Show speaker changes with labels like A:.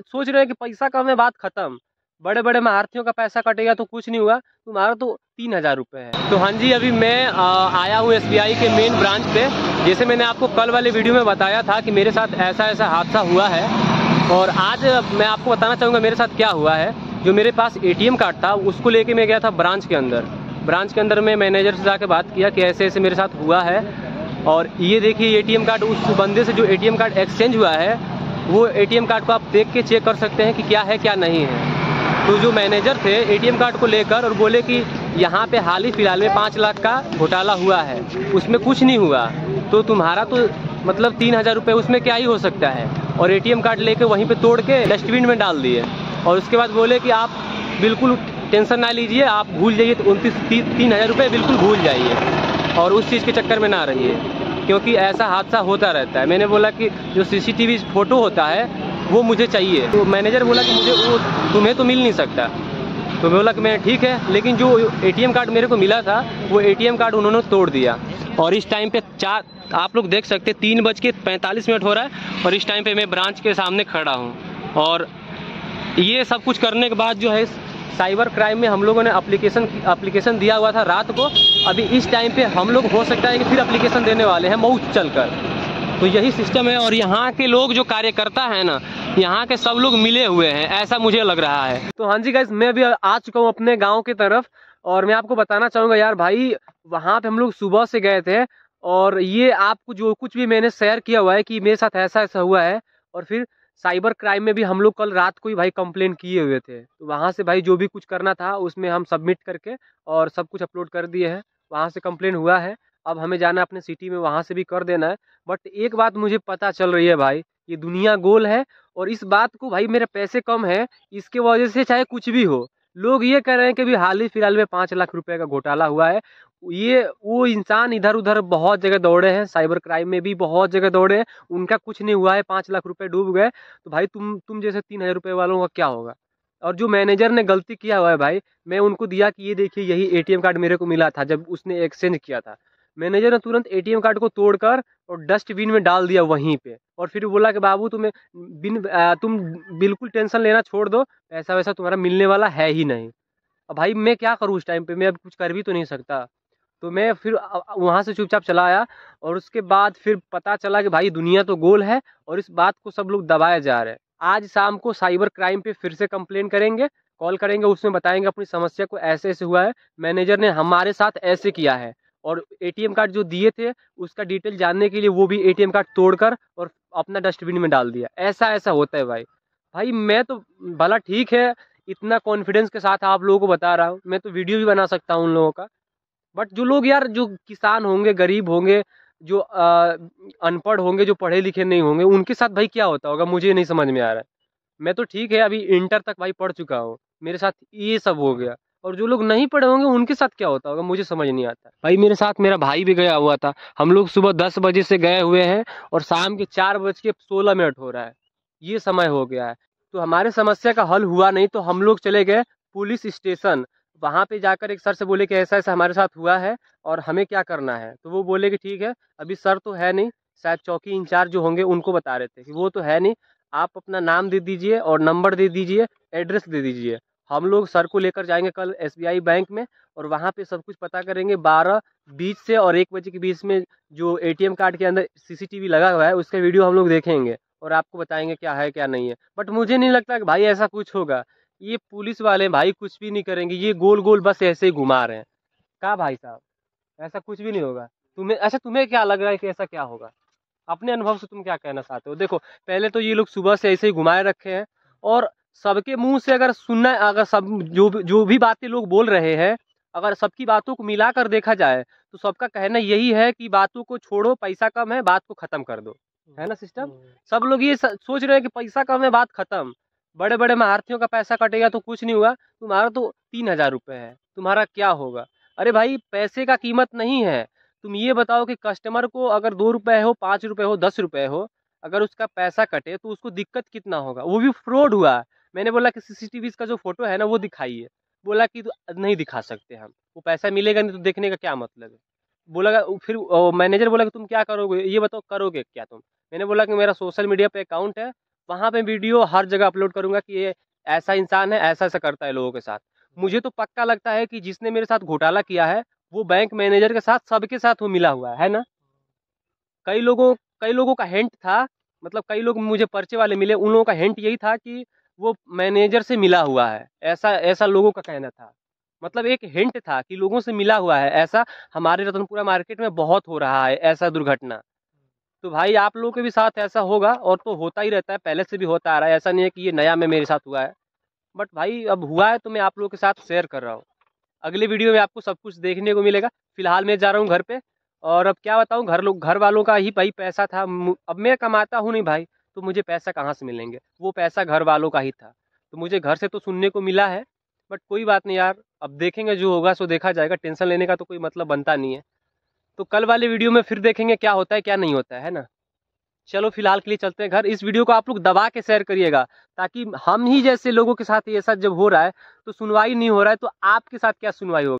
A: सोच रहे हैं कि पैसा कम है बात खत्म? बड़े बड़े महारथियों का पैसा कटेगा तो कुछ नहीं हुआ। तुम्हारा तो तीन हज़ार रुपये है। तो हाँ जी, अभी मैं आया हूँ एस के मेन ब्रांच पे। जैसे मैंने आपको कल वाले वीडियो में बताया था कि मेरे साथ ऐसा ऐसा हादसा हुआ है। और आज मैं आपको बताना चाहूँगा मेरे साथ क्या हुआ है। जो मेरे पास एटीएम कार्ड था, उसको लेके मैं गया था ब्रांच के अंदर। ब्रांच के अंदर मैं मैनेजर से जाके बात किया कि ऐसे ऐसे मेरे साथ हुआ है। और ये देखिए एटीएम कार्ड उस बंदे से जो एटीएम कार्ड एक्सचेंज हुआ है वो एटीएम कार्ड को आप देख के चेक कर सकते हैं कि क्या है, क्या नहीं है। तो जो मैनेजर थे एटीएम कार्ड को लेकर और बोले कि यहाँ पे हाल ही फ़िलहाल में पाँच लाख का घोटाला हुआ है, उसमें कुछ नहीं हुआ। तो तुम्हारा तो मतलब तीन हज़ार रुपये उसमें क्या ही हो सकता है। और एटीएम कार्ड लेके वहीं पे तोड़ के डस्टबिन में डाल दिए। और उसके बाद बोले कि आप बिल्कुल टेंशन ना लीजिए, आप भूल जाइए तो उनतीस तीन हज़ार रुपये बिल्कुल भूल जाइए। और उस चीज़ के चक्कर में ना रहिए। क्योंकि ऐसा हादसा होता रहता है। मैंने बोला कि जो सीसीटीवी फ़ोटो होता है, वो मुझे चाहिए। तो मैनेजर बोला कि मुझे वो तुम्हें तो मिल नहीं सकता। तो मैं बोला कि मैं ठीक है, लेकिन जो एटीएम कार्ड मेरे को मिला था, वो एटीएम कार्ड उन्होंने तोड़ दिया। और इस टाइम पे चार, आप लोग देख सकते हैं, तीन बज के पैंतालीस मिनट हो रहा है, और इस टाइम पे मैं ब्रांच के सामने खड़ा हूँ। और ये सब कुछ करने के बाद जो है साइबर क्राइम में हम लोगों ने अप्लीकेशन अप्लीकेशन दिया हुआ था रात को। अभी इस टाइम पे हम लोग, हो सकता है कि फिर अप्लीकेशन देने वाले हैं मऊ चल तो यही सिस्टम है और यहाँ के लोग जो कार्यकर्ता है ना, यहाँ के सब लोग मिले हुए हैं, ऐसा मुझे लग रहा है। तो हाँ जी गाइज़ मैं अभी आ चुका हूँ अपने गाँव की तरफ़ और मैं आपको बताना चाहूँगा यार भाई, वहाँ पे हम लोग सुबह से गए थे और ये आपको जो कुछ भी मैंने शेयर किया हुआ है कि मेरे साथ ऐसा ऐसा हुआ है और फिर साइबर क्राइम में भी हम लोग कल रात को ही भाई कंप्लेन किए हुए थे। तो वहाँ से भाई जो भी कुछ करना था, उसमें हम सबमिट करके और सब कुछ अपलोड कर दिए हैं। वहाँ से कंप्लेन हुआ है। अब हमें जाना अपने सिटी में, वहाँ से भी कर देना है। बट एक बात मुझे पता चल रही है भाई, ये दुनिया गोल है और इस बात को भाई मेरे पैसे कम है, इसके वजह से चाहे कुछ भी हो। लोग ये कह रहे हैं कि अभी हाल ही फ़िलहाल में पाँच लाख रुपए का घोटाला हुआ है। ये, वो इंसान इधर उधर बहुत जगह दौड़े हैं, साइबर क्राइम में भी बहुत जगह दौड़े हैं, उनका कुछ नहीं हुआ है, पाँच लाख रुपए डूब गए। तो भाई तुम तुम जैसे तीन हज़ार रुपये वालों का क्या होगा? और जो मैनेजर ने गलती किया हुआ है भाई, मैं उनको दिया कि ये देखिए यही एटीएम कार्ड मेरे को मिला था जब उसने एक्सचेंज किया था। मैनेजर ने तुरंत एटीएम कार्ड को तोड़कर और डस्टबिन में डाल दिया वहीं पे। और फिर बोला कि, बाबू, तुम्हें बिन तुम बिल्कुल टेंशन लेना छोड़ दो ऐसा वैसा तुम्हारा मिलने वाला है ही नहीं। अब भाई, मैं क्या करूँ उस टाइम पे? मैं अब कुछ कर भी तो नहीं सकता। तो मैं फिर वहाँ से चुपचाप चला आया और उसके बाद फिर पता चला कि भाई, दुनिया तो गोल है और इस बात को सब लोग दबाए जा रहे हैं। आज शाम को साइबर क्राइम पे फिर से कंप्लेन करेंगे, कॉल करेंगे, उसमें बताएँगे अपनी समस्या को ऐसे ऐसे हुआ है। मैनेजर ने हमारे साथ ऐसे किया है। और एटीएम कार्ड जो दिए थे, उसका डिटेल जानने के लिए वो भी एटीएम कार्ड तोड़कर और अपना डस्टबिन में डाल दिया। ऐसा ऐसा होता है भाई। भाई, मैं तो भला ठीक है, इतना कॉन्फिडेंस के साथ आप लोगों को बता रहा हूँ। मैं तो वीडियो भी बना सकता हूँ उन लोगों का। बट जो लोग यार, जो किसान होंगे, गरीब होंगे, जो अनपढ़ होंगे, जो पढ़े लिखे नहीं होंगे, उनके साथ भाई क्या होता होगा? मुझे नहीं समझ में आ रहा है। मैं तो ठीक है, अभी इंटर तक भाई पढ़ चुका हूँ। मेरे साथ ये सब हो गया। और जो लोग नहीं पढ़े होंगे, उनके साथ क्या होता होगा? मुझे समझ नहीं आता। भाई, मेरे साथ मेरा भाई भी गया हुआ था। हम लोग सुबह दस बजे से गए हुए हैं और शाम के चार बज के सोलह मिनट हो रहा है। ये समय हो गया है। तो हमारे समस्या का हल हुआ नहीं तो हम लोग चले गए पुलिस स्टेशन। वहाँ पे जाकर एक सर से बोले कि ऐसा ऐसा हमारे साथ हुआ है और हमें क्या करना है? तो वो बोले कि ठीक है, अभी सर तो है नहीं। शायद चौकी इंचार्ज जो होंगे, उनको बता रहे थे कि वो तो है नहीं। आप अपना नाम दे दीजिए और नंबर दे दीजिए, एड्रेस दे दीजिए। हम लोग सर को लेकर जाएँगे कल एसबीआई बैंक में और वहाँ पे सब कुछ पता करेंगे। बारह बीस से और एक बजे के बीच में जो एटीएम कार्ड के अंदर सीसीटीवी लगा हुआ है, उसका वीडियो हम लोग देखेंगे और आपको बताएँगे क्या है, क्या नहीं है। बट मुझे नहीं लगता कि भाई ऐसा कुछ होगा। ये पुलिस वाले भाई कुछ भी नहीं करेंगे, ये गोल गोल बस ऐसे ही घुमा रहे हैं। कहा भाई साहब? ऐसा कुछ भी नहीं होगा। तुम्हें ऐसा तुम्हें क्या लग रहा है कि ऐसा क्या होगा? अपने अनुभव से तुम क्या कहना चाहते हो? देखो, पहले तो ये लोग सुबह से ऐसे ही घुमाए रखे हैं और सबके मुँह से अगर सुनना, अगर सब, जो जो भी बातें लोग बोल रहे हैं, अगर सबकी बातों को मिलाकर देखा जाए तो सबका कहना यही है कि बातों को छोड़ो, पैसा कम है, बात को खत्म कर दो। है ना सिस्टम। सब लोग ये सोच रहे हैं कि पैसा कम है, बात खत्म। बड़े बड़े महारथियों का पैसा कटेगा तो कुछ नहीं हुआ तुम्हारा तो तीन हज़ार रुपये है, तुम्हारा क्या होगा? अरे भाई, पैसे का कीमत नहीं है। तुम ये बताओ कि कस्टमर को अगर दो रुपए हो, पाँच रुपए हो, दस रुपये हो, अगर उसका पैसा कटे तो उसको दिक्कत कितना होगा? वो भी फ्रॉड हुआ। मैंने बोला कि सीसीटीवी का जो फ़ोटो है ना, वो दिखाइए। बोला कि तो नहीं दिखा सकते हम। वो पैसा मिलेगा नहीं तो देखने का क्या मतलब है? बोला फिर मैनेजर बोला कि तुम क्या करोगे? ये बताओ, करोगे क्या तुम? मैंने बोला कि मेरा सोशल मीडिया पे अकाउंट है, वहाँ पे वीडियो हर जगह अपलोड करूँगा कि ये ऐसा इंसान है, ऐसा ऐसा करता है लोगों के साथ। मुझे तो पक्का लगता है कि जिसने मेरे साथ घोटाला किया है, वो बैंक मैनेजर के साथ, सबके साथ वो मिला हुआ है ना? कई लोगों कई लोगों का हिंट था मतलब कई लोग मुझे पर्चे वाले मिले, उन लोगों का हिंट यही था कि वो मैनेजर से मिला हुआ है। ऐसा ऐसा लोगों का कहना था। मतलब एक हिंट था कि लोगों से मिला हुआ है। ऐसा हमारे रतनपुरा मार्केट में बहुत हो रहा है, ऐसा दुर्घटना। तो भाई आप लोगों के भी साथ ऐसा होगा और तो होता ही रहता है, पहले से भी होता आ रहा है। ऐसा नहीं है कि ये नया में मेरे साथ हुआ है। बट भाई अब हुआ है तो मैं आप लोगों के साथ शेयर कर रहा हूँ। अगले वीडियो में आपको सब कुछ देखने को मिलेगा। फ़िलहाल मैं जा रहा हूँ घर पे और अब क्या बताऊँ, घर लोग, घर वालों का ही भाई पैसा था। अब मैं कमाता हूँ नहीं भाई। तो मुझे पैसा कहाँ से मिलेंगे? वो पैसा घर वालों का ही था। तो मुझे घर से तो सुनने को मिला है, बट कोई बात नहीं यार, अब देखेंगे जो होगा सो देखा जाएगा, टेंशन लेने का तो कोई मतलब बनता नहीं है। तो कल वाले वीडियो में फिर देखेंगे क्या होता है, क्या नहीं होता है ना? चलो फ़िलहाल के लिए चलते हैं घर। इस वीडियो को आप लोग दबा के शेयर करिएगा, ताकि हम ही जैसे लोगों के साथ ये सब जब हो रहा है तो सुनवाई नहीं हो रहा है तो आपके साथ क्या सुनवाई होगा?